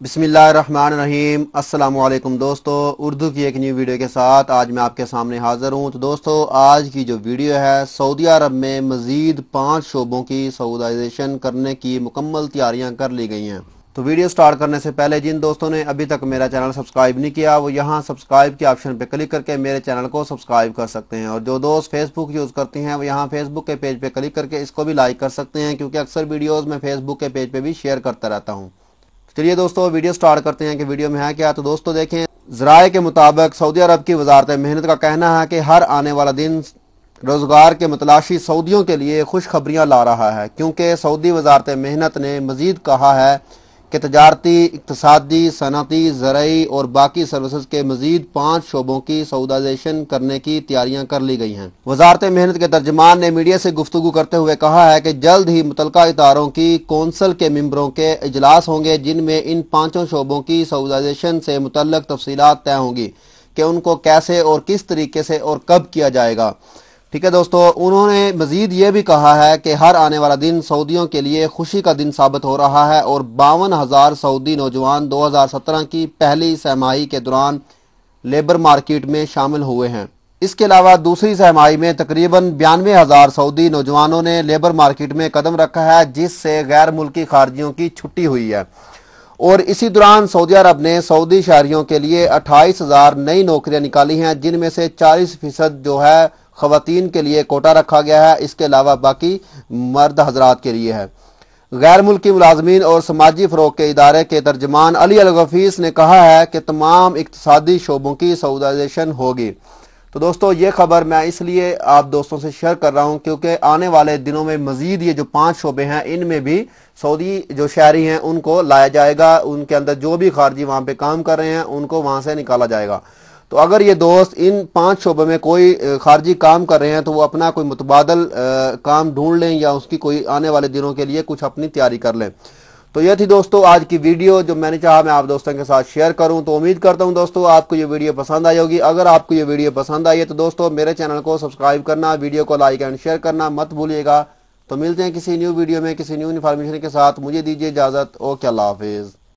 بسم اللہ الرحمن الرحیم۔ السلام علیکم دوستو۔ اردو کی ایک نیو ویڈیو کے ساتھ آج میں آپ کے سامنے حاضر ہوں۔ تو دوستو، آج کی جو ویڈیو ہے، سعودی عرب میں مزید پانچ شعبوں کی سعودائزیشن کرنے کی مکمل تیاریاں کر لی گئی ہیں۔ تو ویڈیو سٹارٹ کرنے سے پہلے جن دوستوں نے ابھی تک میرا چینل سبسکرائب نہیں کیا، وہ یہاں سبسکرائب کے آپشن پہ کلک کر کے میرے چینل کو سبسکرائب کر سکتے ہیں۔ اور جو دوست فیس بک یوز کرتے ہیں، وہ یہاں فیس بک کے پیج پہ کلک کر کے اس کو بھی لائک کر سکتے ہیں، کیونکہ اکثر ویڈیوز میں فیس بک کے پیج پہ بھی شیئر کرتا رہتا ہوں۔ چلیے دوستو، ویڈیو سٹارٹ کرتے ہیں کہ ویڈیو میں ہے کیا۔ تو دوستو دیکھیں، ذرائع کے مطابق سعودی عرب کی وزارت محنت کا کہنا ہے کہ ہر آنے والا دن روزگار کے متلاشی سعودیوں کے لیے خوشخبریاں لا رہا ہے، کیونکہ سعودی وزارت محنت نے مزید کہا ہے کہ تجارتی، اقتصادی، صنعتی، زرعی اور باقی سروسز کے مزید پانچ شعبوں کی سعودائزیشن کرنے کی تیاریاں کر لی گئی ہیں۔ وزارت محنت کے ترجمان نے میڈیا سے گفتگو کرتے ہوئے کہا ہے کہ جلد ہی متعلقہ اداروں کی کونسل کے ممبروں کے اجلاس ہوں گے، جن میں ان پانچوں شعبوں کی سعودائزیشن سے متعلق تفصیلات طے ہوں گی کہ ان کو کیسے اور کس طریقے سے اور کب کیا جائے گا۔ ٹھیک ہے دوستو، انہوں نے مزید یہ بھی کہا ہے کہ ہر آنے والا دن سعودیوں کے لیے خوشی کا دن ثابت ہو رہا ہے اور باون ہزار سعودی نوجوان دو ہزار سترہ کی پہلی سہمائی کے دوران لیبر مارکیٹ میں شامل ہوئے ہیں۔ اس کے علاوہ دوسری سہمائی میں تقریباً بیانوے ہزار سعودی نوجوانوں نے لیبر مارکیٹ میں قدم رکھا ہے، جس سے غیر ملکی خارجیوں کی چھٹی ہوئی ہے۔ اور اسی دوران سعودی عرب نے سعودی شہریوں کے لیے اٹھائیس ہزار نئی نوکریاں نکالی ہیں، جن میں سے چالیس فیصد جو ہے خواتین کے لیے کوٹا رکھا گیا ہے۔ اس کے علاوہ باقی مرد حضرات کے لیے ہے۔ غیر ملکی ملازمین اور سماجی فروغ کے ادارے کے ترجمان علی الغفیس نے کہا ہے کہ تمام اقتصادی شعبوں کی سعودائزیشن ہوگی۔ تو دوستو، یہ خبر میں اس لیے آپ دوستوں سے شیئر کر رہا ہوں کیونکہ آنے والے دنوں میں مزید یہ جو پانچ شعبے ہیں، ان میں بھی سعودی جو شہری ہیں، ان کو لایا جائے گا۔ ان کے اندر جو بھی خارجی وہاں پہ کام کر رہے ہیں، ان کو وہاں سے نکالا جائے گا۔ تو اگر یہ دوست ان پانچ شعبے میں کوئی خارجی کام کر رہے ہیں تو وہ اپنا کوئی متبادل کام ڈھونڈ لیں یا اس کی کوئی آنے والے دنوں کے لیے کچھ اپنی تیاری کر لیں۔ تو یہ تھی دوستو آج کی ویڈیو، جو میں نے چاہا میں آپ دوستوں کے ساتھ شیئر کروں۔ تو امید کرتا ہوں دوستو آپ کو یہ ویڈیو پسند آئی ہوگی۔ اگر آپ کو یہ ویڈیو پسند آئی ہے تو دوستو میرے چینل کو سبسکرائب کرنا، ویڈیو کو لائک اینڈ شیئر کرنا مت بھولیے گا۔ تو ملتے ہیں کسی نیو ویڈیو میں، کسی نیو انفارمیشن کے ساتھ۔ مجھے دیجیے اجازت۔ اوکے، اللہ حافظ۔